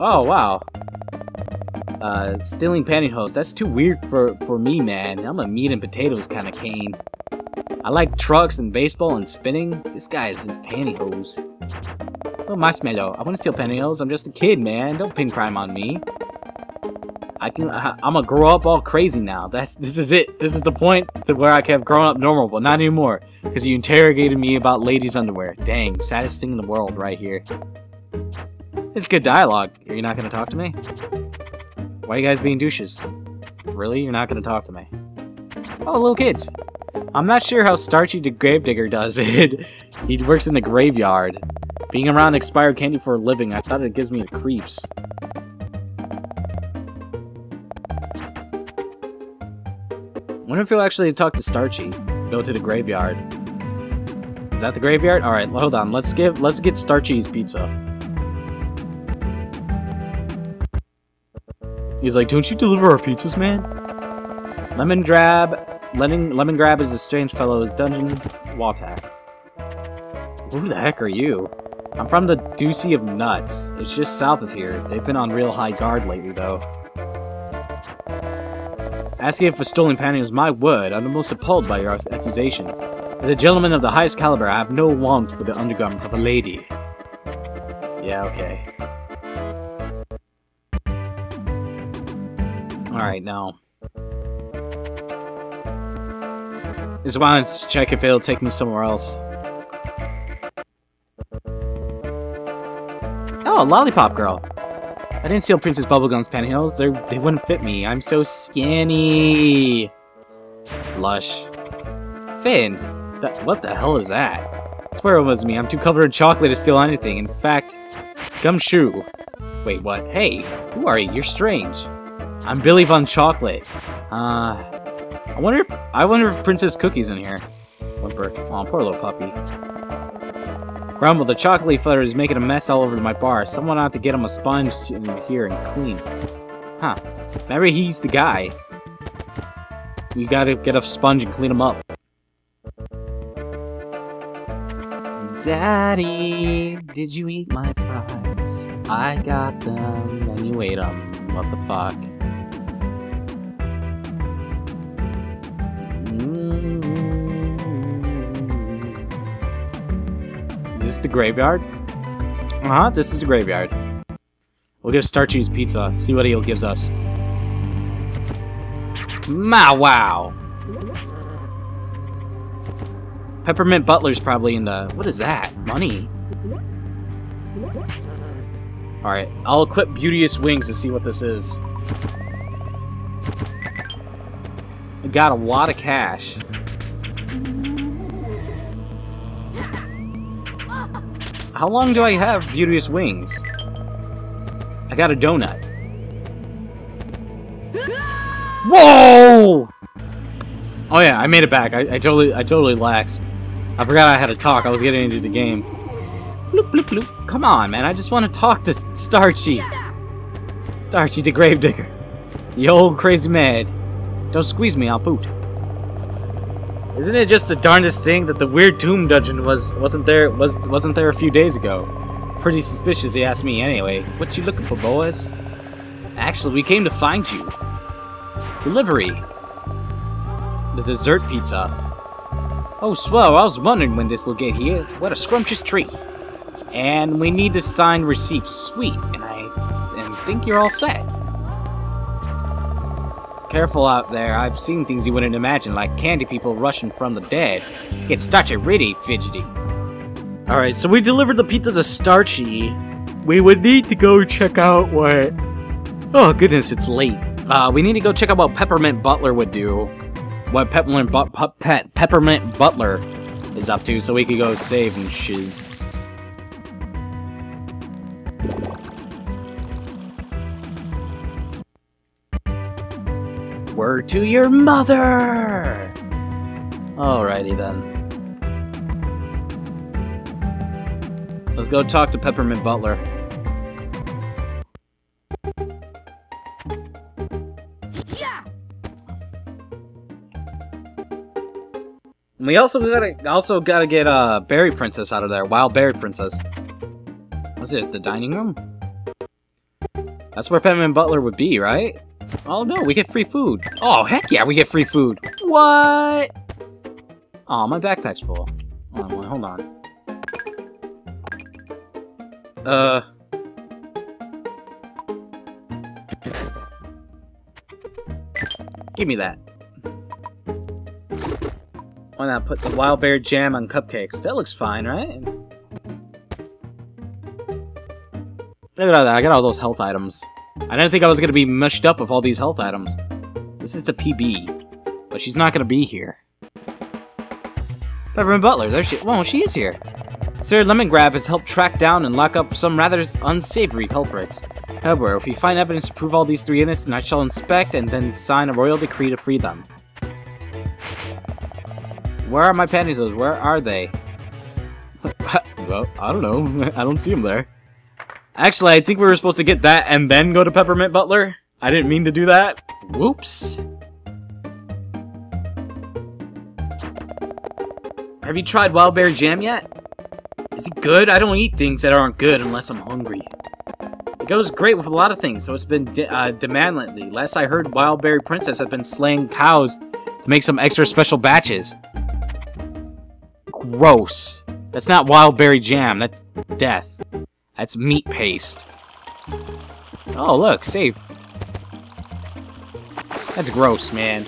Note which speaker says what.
Speaker 1: Oh, wow. Uh, stealing pantyhose. That's too weird for, for me, man. I'm a meat and potatoes kind of cane. I like trucks and baseball and spinning. This guy is into pantyhose. Oh, Marshmallow. I want to steal pantyhose. I'm just a kid, man. Don't pin crime on me. I can. I, I'm gonna grow up all crazy now. That's. This is it. This is the point to where I have grown up normal, but not anymore. Because you interrogated me about ladies' underwear. Dang, saddest thing in the world, right here. It's good dialogue. Are you not gonna talk to me? Why are you guys being douches? Really? You're not gonna talk to me? Oh, little kids. I'm not sure how Starchy the Gravedigger does it. he works in the graveyard. Being around expired candy for a living, I thought it gives me the creeps. wonder if he'll actually talk to Starchy. Go to the graveyard. Is that the graveyard? Alright, hold on. Let's give let's get Starchy's pizza. He's like, don't you deliver our pizzas, man? Lemon Drab Lemon Lemon Grab is a strange fellow's dungeon Watak. Who the heck are you? I'm from the Duchy of Nuts. It's just south of here. They've been on real high guard lately, though. Asking for stolen panty is my word. I'm the most appalled by your accusations. As a gentleman of the highest caliber, I have no want for the undergarments of a lady. Yeah, okay. Alright, now. Just wanted to check if it'll take me somewhere else. Oh, Lollipop Girl! I didn't steal Princess Bubblegum's pantyhose. They they wouldn't fit me. I'm so skinny. Lush. Finn, that, what the hell is that? I swear it was me. I'm too covered in chocolate to steal anything. In fact, gumshoe. Wait, what? Hey, who are you? You're strange. I'm Billy Von Chocolate. Uh, I wonder if I wonder if Princess Cookie's in here. Whimper. Oh, poor little puppy. Grumble, the chocolate flutter is making a mess all over my bar. Someone ought to get him a sponge in here and clean. Huh. Maybe he's the guy. We gotta get a sponge and clean him up. Daddy, did you eat my fries? I got them and you ate them. What the fuck? This the graveyard? Uh-huh, this is the graveyard. We'll give Starchy's pizza, see what he gives us. Ma wow! Peppermint Butler's probably in the... What is that? Money? Alright, I'll equip Beauteous Wings to see what this is. I got a lot of cash. How long do I have Beauteous Wings? I got a donut. Whoa! Oh yeah, I made it back. I, I totally, I totally laxed. I forgot I had to talk. I was getting into the game. Bloop, bloop, bloop. Come on, man. I just want to talk to Starchy. Starchy the Gravedigger. The old crazy mad. Don't squeeze me, I'll boot. Isn't it just the darndest thing that the weird tomb dungeon was wasn't there was wasn't there a few days ago? Pretty suspicious, he asked me anyway. What you looking for, boys? Actually, we came to find you. Delivery. The dessert pizza. Oh, swell, I was wondering when this will get here. What a scrumptious treat. And we need the signed receipt. Sweet. And I and think you're all set. Careful out there, I've seen things you wouldn't imagine, like candy people rushing from the dead. It's Starchy really fidgety. Alright, so we delivered the pizza to Starchy. We would need to go check out what... Oh goodness, it's late. Uh, we need to go check out what Peppermint Butler would do. What Peppermint, Bu Pe Peppermint Butler is up to, so we could go save and shiz. Word to your mother! Alrighty then. Let's go talk to Peppermint Butler. We also gotta also gotta get uh Berry Princess out of there. Wild Berry Princess. What's this? The dining room? That's where Peppermint Butler would be, right? Oh no, we get free food. Oh, heck yeah, we get free food. What? Oh, my backpack's full. Hold on, hold on. Uh... Give me that. Why not put the wild berry jam on cupcakes? That looks fine, right? Look at that, I got all those health items. I didn't think I was gonna be mushed up with all these health items. This is the PB, but she's not gonna be here. Peppermint Butler, there she- well, she is here. Sir Lemongrab has helped track down and lock up some rather unsavory culprits. However, if we find evidence to prove all these three innocent, I shall inspect and then sign a royal decree to free them. Where are my pantyhose? Where are they? well, I don't know. I don't see them there. Actually, I think we were supposed to get that and then go to Peppermint Butler. I didn't mean to do that. Whoops. Have you tried wild berry jam yet? Is it good? I don't eat things that aren't good unless I'm hungry. It goes great with a lot of things, so it's been de uh, demand lately. Last I heard, Wild Berry Princess has been slaying cows to make some extra special batches. Gross. That's not wild berry jam, that's death. That's meat paste. Oh, look, save. That's gross, man.